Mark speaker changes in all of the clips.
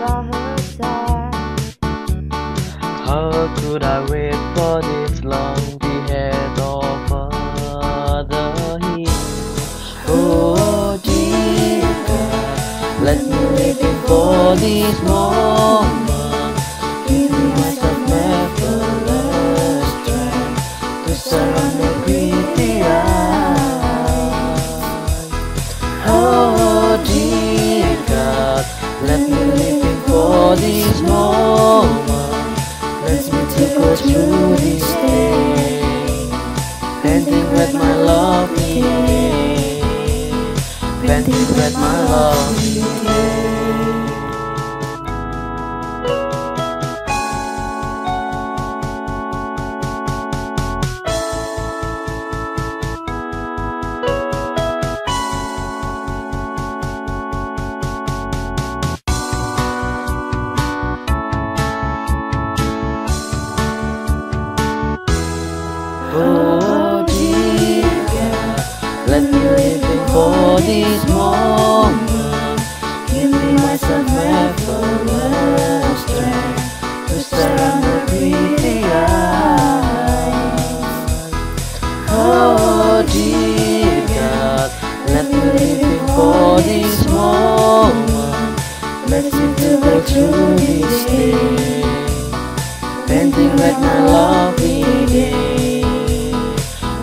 Speaker 1: How could I wait for this long? The head of other hill. Oh dear God, let me live for this moment. Give me myself never strength to surrender. For this moment. Let me take go through this day, painting with my love again, painting with my love again. For this moment. Give me myself marvelous strength to surrender greedy eyes. Oh dear God, let me live for this moment. Let me go through this day, painting like my love again.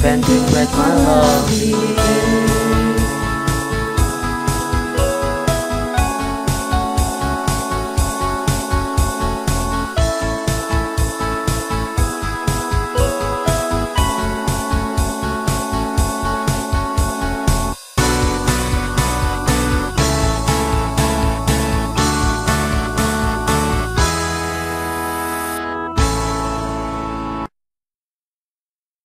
Speaker 1: Painting like my love